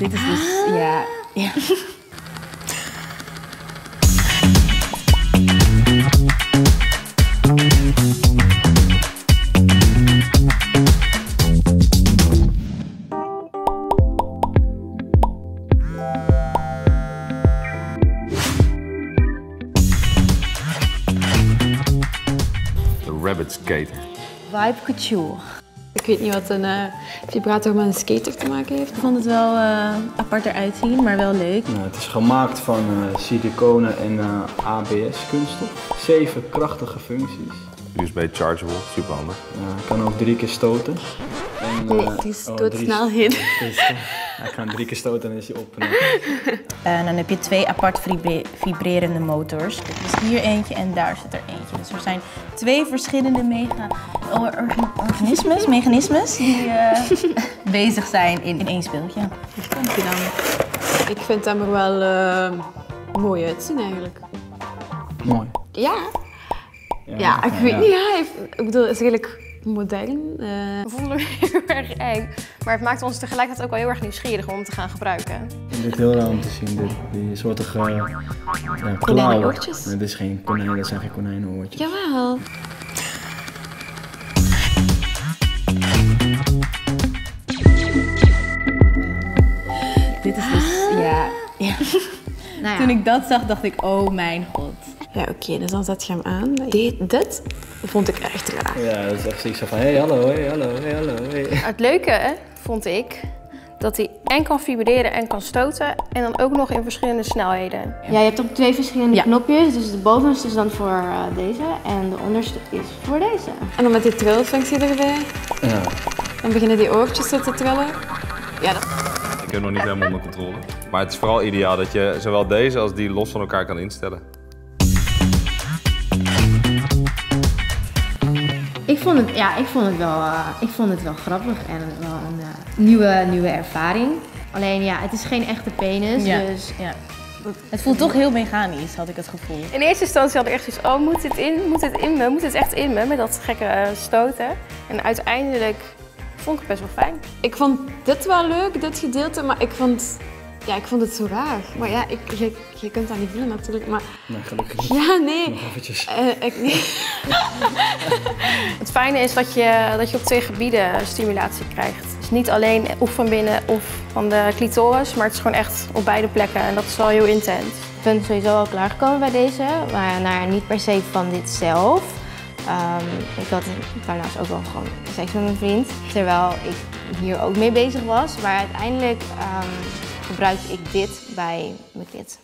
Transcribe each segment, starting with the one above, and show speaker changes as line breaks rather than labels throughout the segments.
Dit is dus, ja. ja.
De Rabbit Skater.
Vibe couture.
Ik weet niet wat een eh, vibrator met een skater te maken heeft.
Ik vond het wel eh, apart eruit zien, maar wel leuk.
Nou, het is gemaakt van eh siliconen en eh, ABS kunststof. Zeven krachtige functies.
USB chargeable, super handig.
Ja, kan ook drie keer stoten. En,
Nee, die
oh,
stoot
drie-
snel heen.
Dus, hij kan drie keer stoten en is hij op. En
En dan heb je twee apart vibre- vibrerende motors. Er is hier eentje en daar zit er eentje. Dus er zijn twee verschillende mega organismes, mechanismes die eh, bezig zijn in, in één speeltje.
Komt hij dan? Ik vind hem er wel eh, mooi uitzien eigenlijk.
Mooi.
Ja, ja ik weet niet. Ja, hij heeft- ik bedoel, het is redelijk modern. eh,
We vonden hem heel erg eng. Maar het maakte ons tegelijkertijd ook wel heel erg nieuwsgierig om hem te gaan gebruiken.
Dit is heel raar om te zien. Dit, die soortige uh, ja, klauwen.
Konijnenoortjes?
Nee, dit is geen konijn, dat zijn geen konijnenoortjes.
jawel.
Ja. ja.
Nou
Toen ik dat zag, dacht ik, oh mijn god.
Ja, oké, dus dan zet je hem aan. Dit, dit vond ik echt raar.
Ja, dat is echt zoiets van, hey, hallo, hey, hallo, hey, hallo, hey.
Het leuke hè, vond ik dat hij en kan vibreren en kan stoten. En dan ook nog in verschillende snelheden.
Ja, je hebt ook twee verschillende
Ja.
knopjes. Dus de bovenste is dan voor eh, deze en de onderste is voor deze.
En dan met die trillfunctie erbij.
Ja.
Dan beginnen die oortjes zo te trillen. Ja, dat...
Ik heb nog niet helemaal onder controle. Maar het is vooral ideaal dat je zowel deze als die los van elkaar kan instellen.
Ik vond het, ja, ik vond het, wel, eh, ik vond het wel grappig en wel een eh, nieuwe, nieuwe ervaring. Alleen ja, het is geen echte penis,
Ja.
dus
Ja. Het voelt toch heel mechanisch, had ik het gevoel.
In eerste instantie had ik echt zoiets, oh moet dit in, moet dit in me, moet dit echt in me, met dat gekke eh, stoten. En uiteindelijk vond ik het best wel fijn.
Ik vond dit wel leuk, dit gedeelte, maar ik vond, ja, ik vond het zo raar. Maar ja, ik, je, je kunt dat niet voelen natuurlijk, maar
gelukkig niet.
ja, nee.
Nog eventjes.
Eh, ik, nee.
Het fijne is dat je, dat je op twee gebieden stimulatie krijgt. Dus niet alleen of van binnen of van de clitoris, maar het is gewoon echt op beide plekken. En dat is wel heel intens.
ik ben sowieso al klaargekomen bij deze. Maar nou, niet per se van dit zelf. Ehm, ik had daarnaast ook wel gewoon seks met mijn vriend. Terwijl ik hier ook mee bezig was. Maar uiteindelijk ehm, gebruikte ik dit bij mijn klit.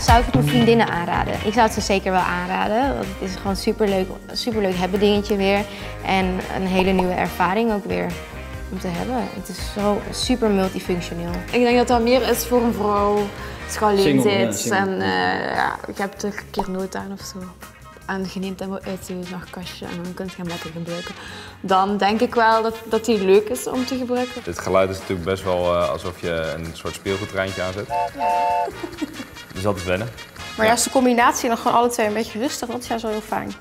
Zou ik het mijn vriendinnen aanraden? Ik zou het ze zeker wel aanraden. Want het is gewoon superleuk, superleuk hebben dingetje weer. En een hele nieuwe ervaring ook weer om te hebben. Het is zo super multifunctioneel.
ik denk dat dat meer is voor een vrouw als je alleen
ja, single.
en eh, ja, je hebt er een keer nood aan of zo. En je neemt hem uit je nachtkastje en dan kun je hem lekker gebruiken. Dan denk ik wel dat, dat die leuk is om te gebruiken.
Het geluid is natuurlijk best wel eh, alsof je een soort speelgoedtreintje aanzet. Dus dat is wennen.
Maar juist de combinatie en dan gewoon alle twee een beetje rustig, dat is juist wel heel fijn.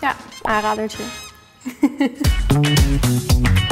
Ja, aanradertje.